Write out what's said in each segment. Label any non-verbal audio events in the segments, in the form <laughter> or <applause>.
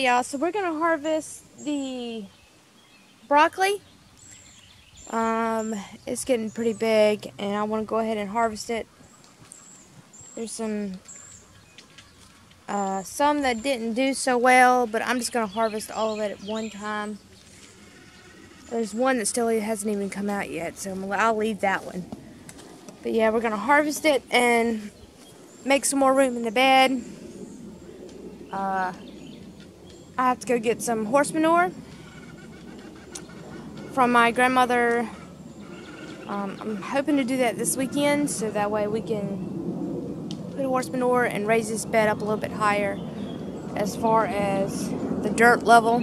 Yeah, so we're gonna harvest the broccoli. Um, it's getting pretty big, and I want to go ahead and harvest it. There's some uh, some that didn't do so well, but I'm just gonna harvest all of it at one time. There's one that still hasn't even come out yet, so I'll leave that one. But yeah, we're gonna harvest it and make some more room in the bed. Uh, I have to go get some horse manure from my grandmother. Um, I'm hoping to do that this weekend so that way we can put horse manure and raise this bed up a little bit higher as far as the dirt level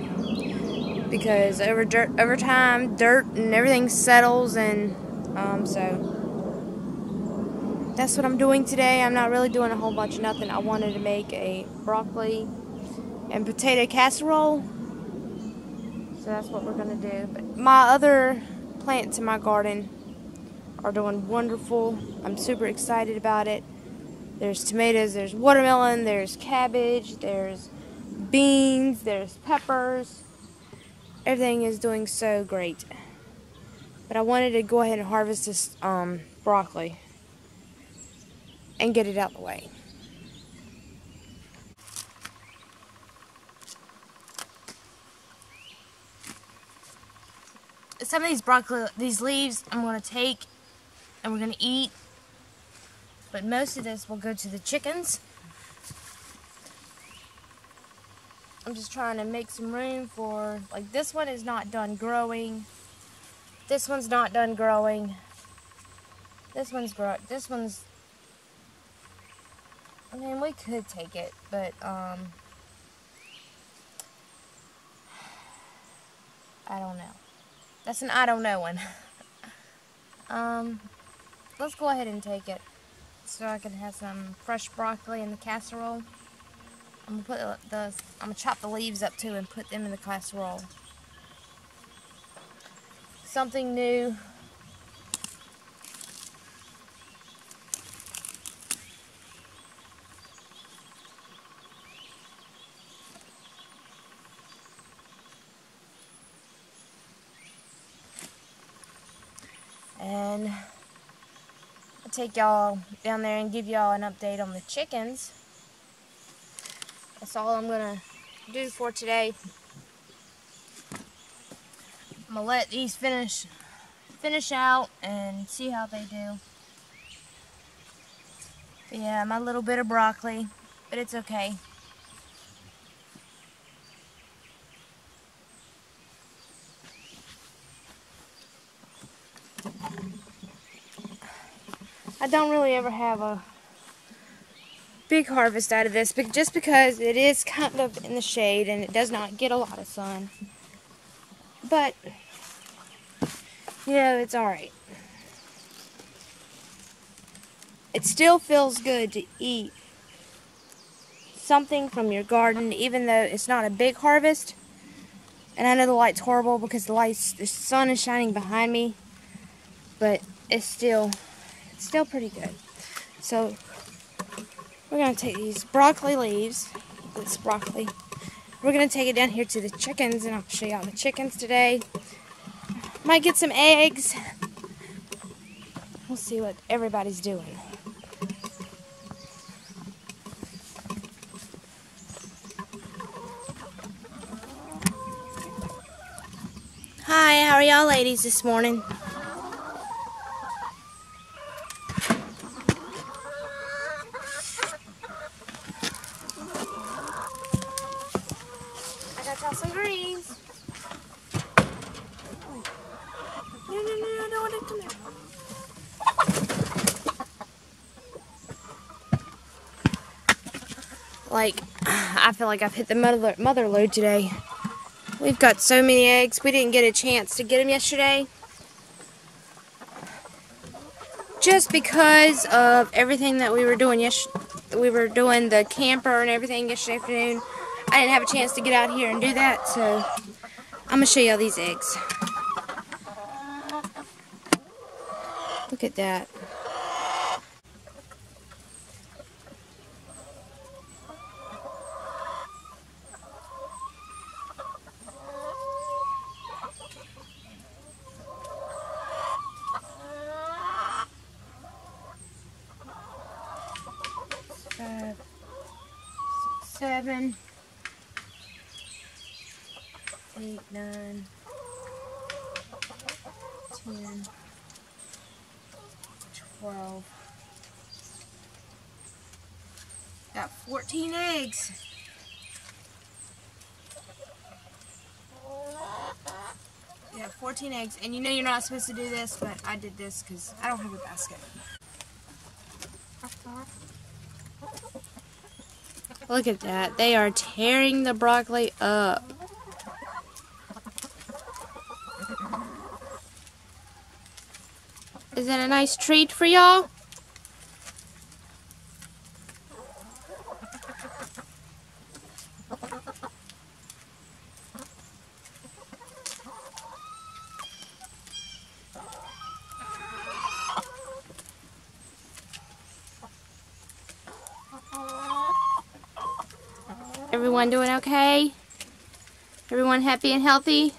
because over dirt over time dirt and everything settles and um, so that's what I'm doing today. I'm not really doing a whole bunch of nothing. I wanted to make a broccoli and potato casserole. So that's what we're going to do. But my other plants in my garden are doing wonderful. I'm super excited about it. There's tomatoes, there's watermelon, there's cabbage, there's beans, there's peppers. Everything is doing so great. But I wanted to go ahead and harvest this um, broccoli and get it out of the way. Some of these broccoli, these leaves I'm going to take and we're going to eat. But most of this will go to the chickens. I'm just trying to make some room for, like this one is not done growing. This one's not done growing. This one's grow. This one's I mean, we could take it, but, um, <sighs> I don't know. That's an I don't know one. <laughs> um, let's go ahead and take it so I can have some fresh broccoli in the casserole. I'm gonna put the, I'm gonna chop the leaves up too and put them in the casserole. Something new and I'll take y'all down there and give y'all an update on the chickens. That's all I'm gonna do for today. I'm gonna let these finish finish out and see how they do. But yeah, my little bit of broccoli, but it's okay. I don't really ever have a big harvest out of this, but just because it is kind of in the shade and it does not get a lot of sun. But, you know, it's alright. It still feels good to eat something from your garden, even though it's not a big harvest. And I know the light's horrible because the lights, the sun is shining behind me, but it's still still pretty good. So we're going to take these broccoli leaves, this broccoli, we're going to take it down here to the chickens, and I'll show you all the chickens today. Might get some eggs. We'll see what everybody's doing. Hi, how are y'all ladies this morning? Like, I feel like I've hit the mother, mother load today. We've got so many eggs. We didn't get a chance to get them yesterday. Just because of everything that we were doing yes we were doing the camper and everything yesterday afternoon. I didn't have a chance to get out here and do that, so I'm going to show you all these eggs. Look at that. Seven eight, nine, ten, twelve. Got 14 eggs. Yeah, 14 eggs. And you know you're not supposed to do this, but I did this because I don't have a basket. Look at that. They are tearing the broccoli up. That a nice treat for y'all? Everyone doing okay? Everyone happy and healthy?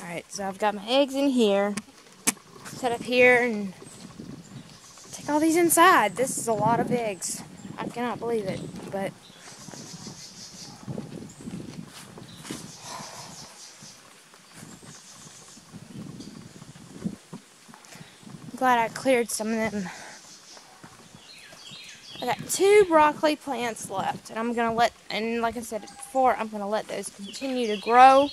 Alright, so I've got my eggs in here. Set up here and take all these inside. This is a lot of eggs. I cannot believe it, but glad I cleared some of them. I got two broccoli plants left, and I'm gonna let, and like I said before, I'm gonna let those continue to grow.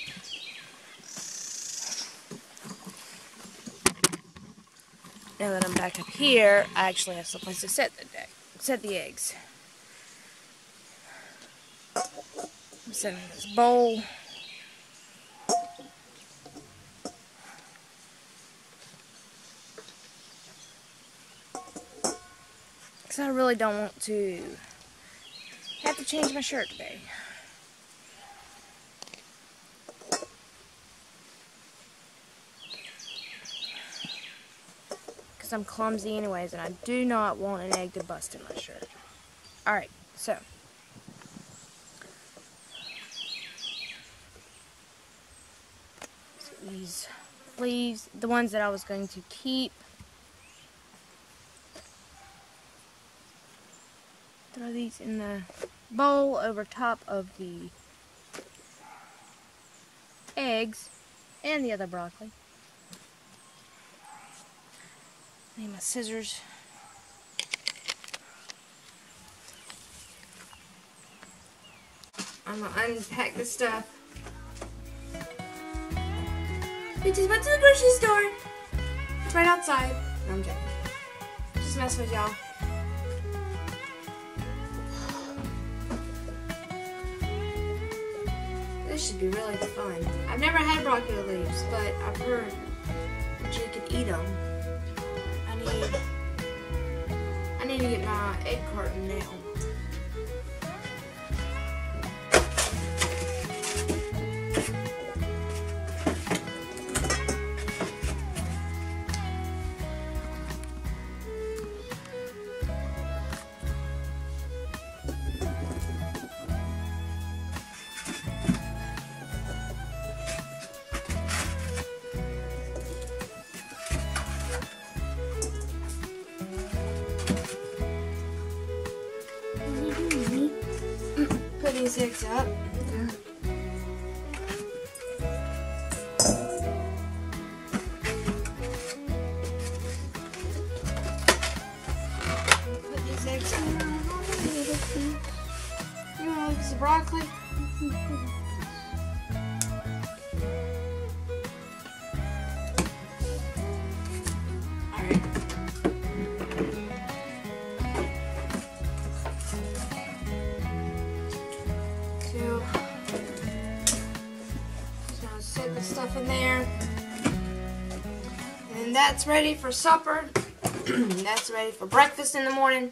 Now that I'm back up here, I actually have someplace to set the deck, set the eggs. I'm setting this bowl. Because I really don't want to have to change my shirt today. Because I'm clumsy anyways, and I do not want an egg to bust in my shirt. Alright, so. so. These leaves, the ones that I was going to keep, throw these in the bowl over top of the eggs and the other broccoli. Need my scissors. I'm gonna unpack the stuff. We just went to the grocery store. It's right outside. No, I'm joking. Just messing with y'all. This should be really fun. I've never had broccoli leaves, but I've heard that you can eat them. I need, to get my egg carton now. Eggs up. Put these eggs in. You want to broccoli? Alright. That's ready for supper. <clears throat> that's ready for breakfast in the morning.